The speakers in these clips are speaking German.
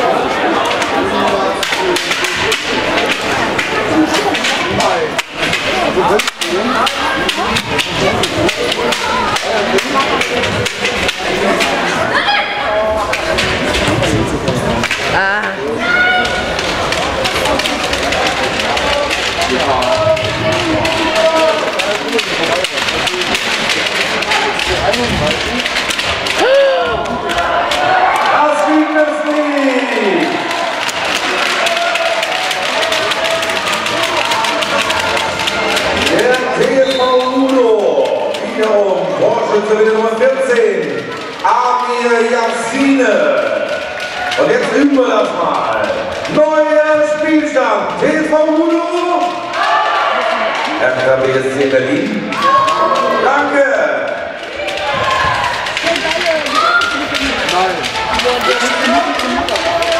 Das Yassine. Und jetzt üben wir das mal. Neuer Spielstand, TSV Udo. BSC Berlin. Danke. Hertha.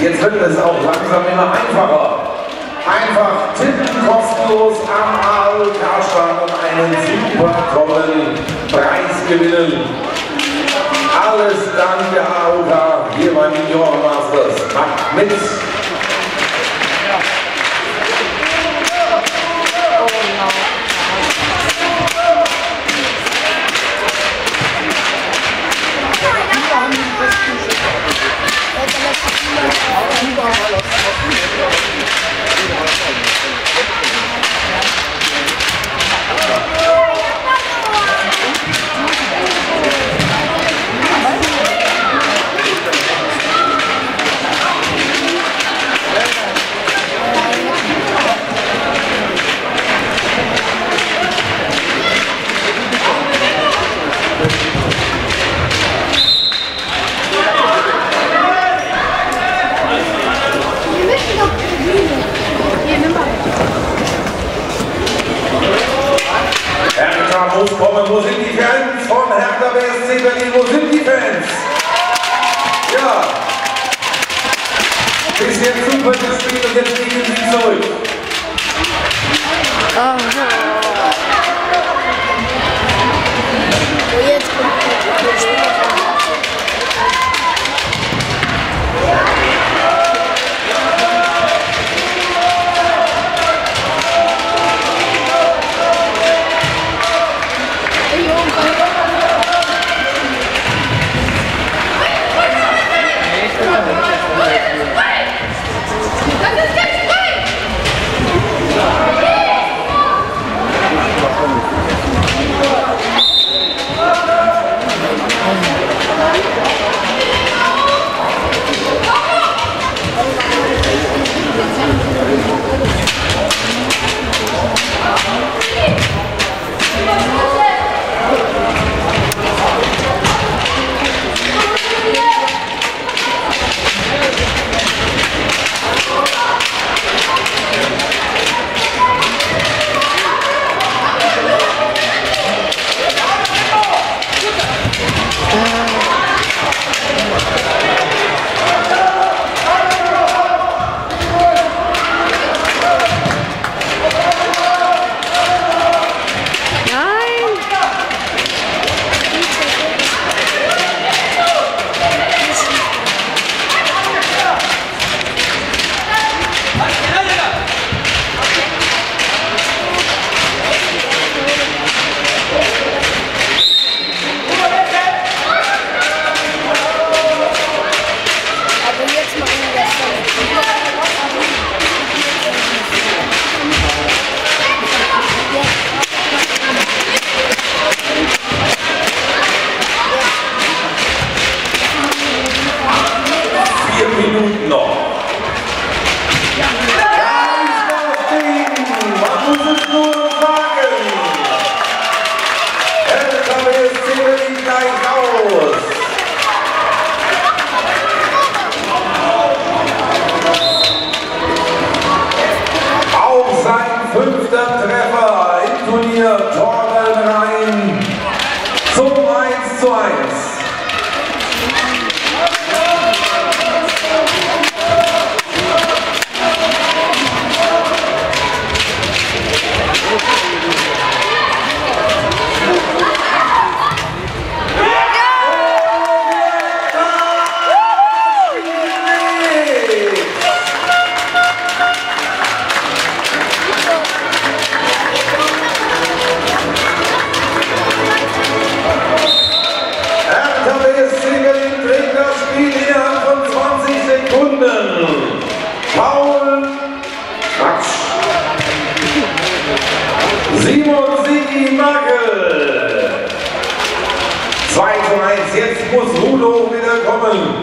Jetzt wird es auch langsam immer einfacher. Einfach tippen, kostenlos am AOK-Start und einen super tollen Preis gewinnen. Alles dank der AOK hier beim Junior Masters. Macht mit! Hertha muss kommen. Wo sind die Fans von Hertha BSC Berlin? Wo sind die Fans? Ja. Bis jetzt super gespielt und jetzt liegen sie zurück. So, jetzt kommt muss Rudo wieder kommen.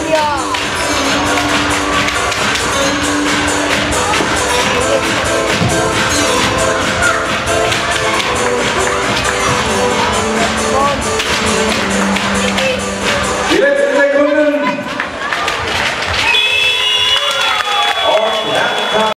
Italia!